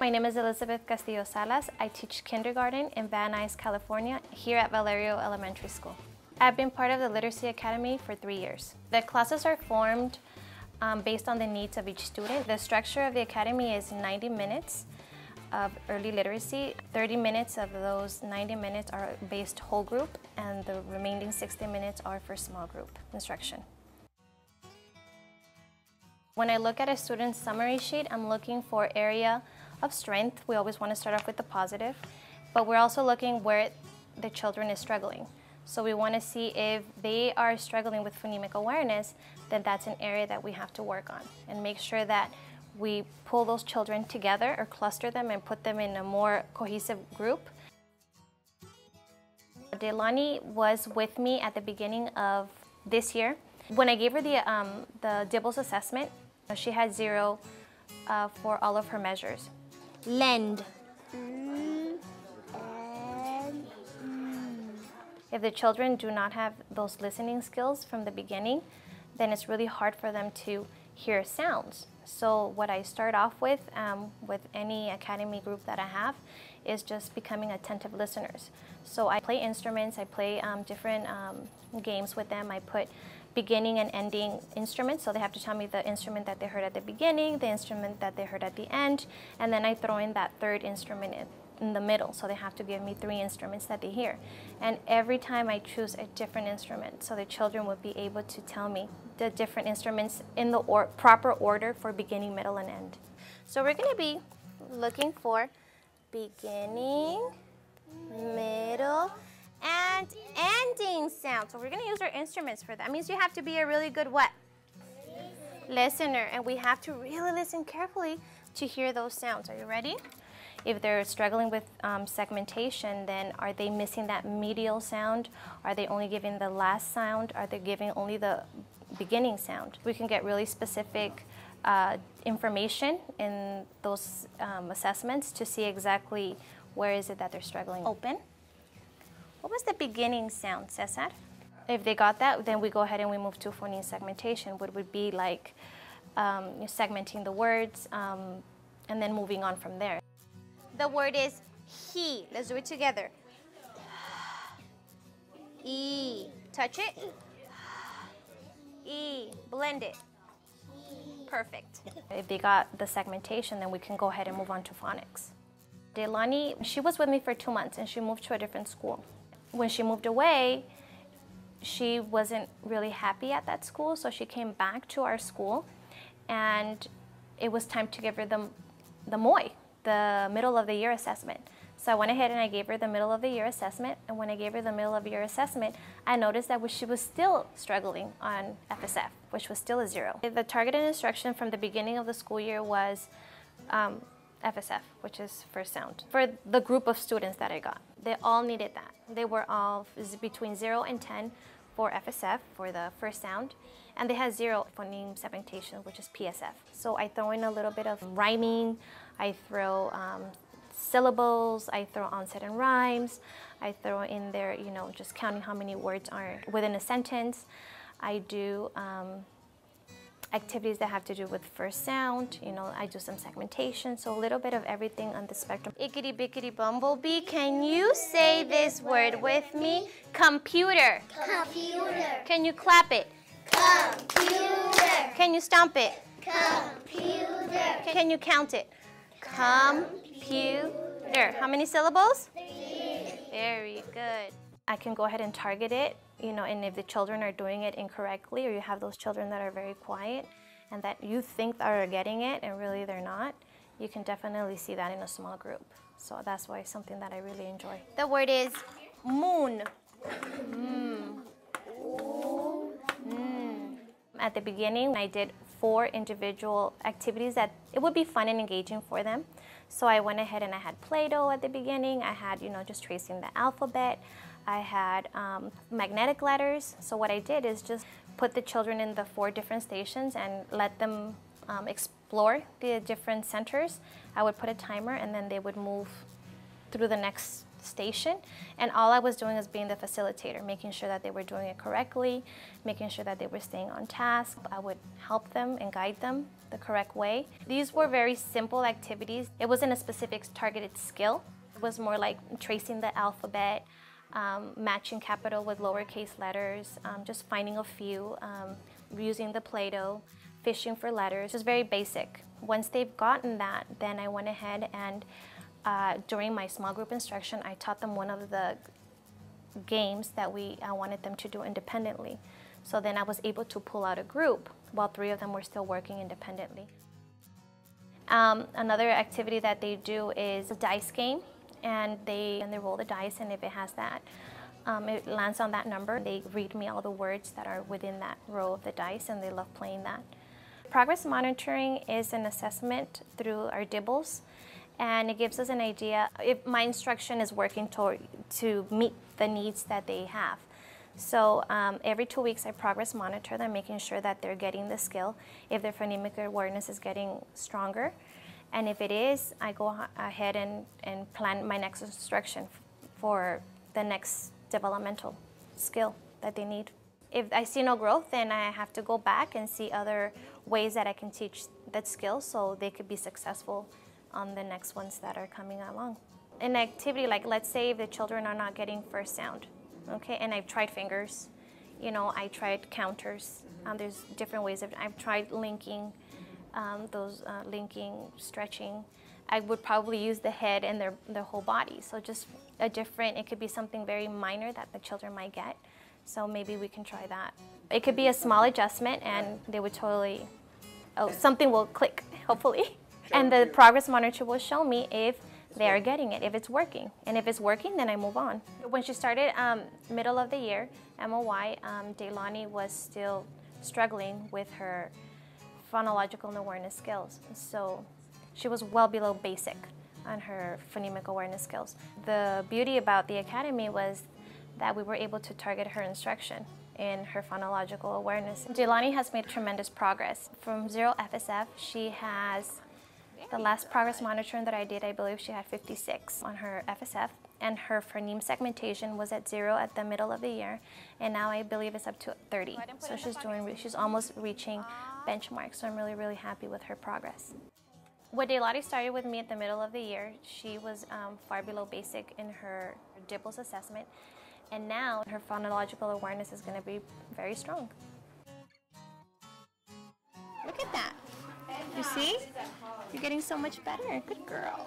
My name is Elizabeth Castillo Salas. I teach kindergarten in Van Nuys, California, here at Valerio Elementary School. I've been part of the Literacy Academy for three years. The classes are formed um, based on the needs of each student. The structure of the academy is 90 minutes of early literacy. 30 minutes of those 90 minutes are based whole group and the remaining 60 minutes are for small group instruction. When I look at a student's summary sheet, I'm looking for area of strength. We always want to start off with the positive, but we're also looking where the children is struggling. So we want to see if they are struggling with phonemic awareness, then that's an area that we have to work on and make sure that we pull those children together or cluster them and put them in a more cohesive group. Delani was with me at the beginning of this year. When I gave her the, um, the DIBELS assessment, she had zero uh, for all of her measures. Lend. If the children do not have those listening skills from the beginning, then it's really hard for them to hear sounds. So what I start off with, um, with any academy group that I have, is just becoming attentive listeners. So I play instruments, I play um, different um, games with them. I put beginning and ending instruments, so they have to tell me the instrument that they heard at the beginning, the instrument that they heard at the end, and then I throw in that third instrument in in the middle, so they have to give me three instruments that they hear. And every time I choose a different instrument, so the children would be able to tell me the different instruments in the or proper order for beginning, middle, and end. So we're going to be looking for beginning, middle, and ending sound. So we're going to use our instruments for that. That means you have to be a really good what? Listener. And we have to really listen carefully to hear those sounds. Are you ready? If they're struggling with um, segmentation, then are they missing that medial sound? Are they only giving the last sound? Are they giving only the beginning sound? We can get really specific uh, information in those um, assessments to see exactly where is it that they're struggling. Open. What was the beginning sound, Cesar? If they got that, then we go ahead and we move to phoneme segmentation, which would be like um, segmenting the words um, and then moving on from there. The word is he. Let's do it together. E. Touch it. E. Blend it. Perfect. If they got the segmentation, then we can go ahead and move on to phonics. Delani, she was with me for two months and she moved to a different school. When she moved away, she wasn't really happy at that school, so she came back to our school and it was time to give her the, the MOY, the middle of the year assessment. So I went ahead and I gave her the middle of the year assessment. And when I gave her the middle of the year assessment, I noticed that she was still struggling on FSF, which was still a zero. The targeted instruction from the beginning of the school year was um, FSF, which is first sound, for the group of students that I got. They all needed that. They were all between zero and 10 for FSF, for the first sound, and they had zero phoneme segmentation, which is PSF. So I throw in a little bit of rhyming, I throw um, syllables, I throw onset and rhymes, I throw in there, you know, just counting how many words are within a sentence. I do um, activities that have to do with first sound, you know, I do some segmentation, so a little bit of everything on the spectrum. Ickity bickity bumblebee, can you say this word with me? Computer. Computer. Can you clap it? Computer. Can you stomp it? Computer. Can you count it? Computer. How many syllables? Three. Very good. I can go ahead and target it, you know, and if the children are doing it incorrectly or you have those children that are very quiet and that you think are getting it and really they're not, you can definitely see that in a small group. So that's why it's something that I really enjoy. The word is moon. Mm. Mm. At the beginning, I did four individual activities that it would be fun and engaging for them. So I went ahead and I had Play-Doh at the beginning. I had, you know, just tracing the alphabet. I had um, magnetic letters. So what I did is just put the children in the four different stations and let them um, explore the different centers. I would put a timer and then they would move through the next station, and all I was doing was being the facilitator, making sure that they were doing it correctly, making sure that they were staying on task. I would help them and guide them the correct way. These were very simple activities. It wasn't a specific targeted skill. It was more like tracing the alphabet, um, matching capital with lowercase letters, um, just finding a few, um, using the Play-Doh, fishing for letters, just very basic. Once they've gotten that, then I went ahead and uh, during my small group instruction, I taught them one of the games that we I wanted them to do independently. So then I was able to pull out a group while three of them were still working independently. Um, another activity that they do is a dice game, and they and they roll the dice, and if it has that, um, it lands on that number. They read me all the words that are within that row of the dice, and they love playing that. Progress monitoring is an assessment through our DIBELS, and it gives us an idea if my instruction is working toward, to meet the needs that they have. So um, every two weeks I progress monitor them, making sure that they're getting the skill, if their phonemic awareness is getting stronger. And if it is, I go ahead and, and plan my next instruction for the next developmental skill that they need. If I see no growth, then I have to go back and see other ways that I can teach that skill so they could be successful on the next ones that are coming along. An activity like, let's say the children are not getting first sound, okay, and I've tried fingers, you know, I tried counters. Um, there's different ways of, I've tried linking, um, those uh, linking, stretching. I would probably use the head and their, their whole body. So just a different, it could be something very minor that the children might get. So maybe we can try that. It could be a small adjustment and they would totally, oh, something will click, hopefully. And the progress monitor will show me if they are getting it, if it's working. And if it's working, then I move on. When she started um, middle of the year, MOY, um, Deilani was still struggling with her phonological and awareness skills. So she was well below basic on her phonemic awareness skills. The beauty about the academy was that we were able to target her instruction in her phonological awareness. Deilani has made tremendous progress. From zero FSF, she has the last progress monitoring that I did, I believe she had 56 on her FSF, and her phoneme segmentation was at zero at the middle of the year, and now I believe it's up to 30. So she's doing, she's almost reaching benchmark. So I'm really, really happy with her progress. When Deilani started with me at the middle of the year, she was um, far below basic in her DIBELS assessment, and now her phonological awareness is going to be very strong. Look at that. You see? You're getting so much better. Good girl.